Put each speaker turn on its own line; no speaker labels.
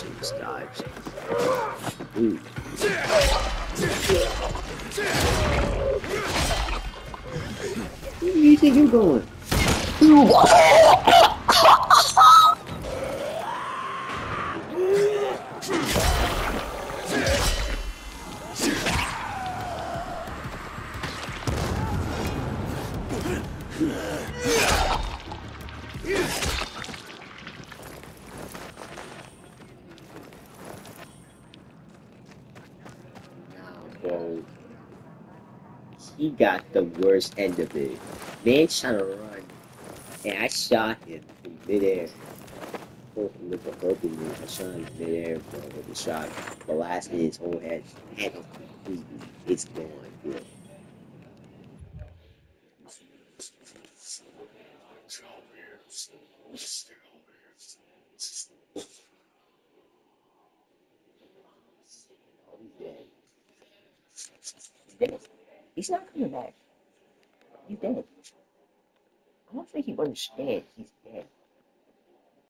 these dives. Ooh. Where do you think you're going? He got the worst end of it. Man trying to run, and I shot him in midair. With the purple move, I shot him midair, bro, with the shot. Blasted his whole head, head completely. It's gone, bro he's dead. He's dead. He's not coming back. He's dead. I don't think he. He's dead.